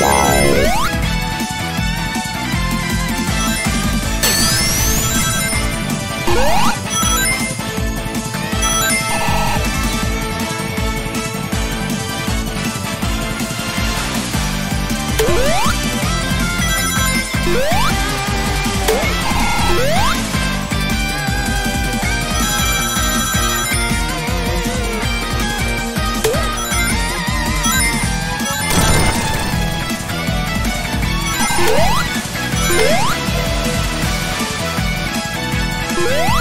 Wow. Bye.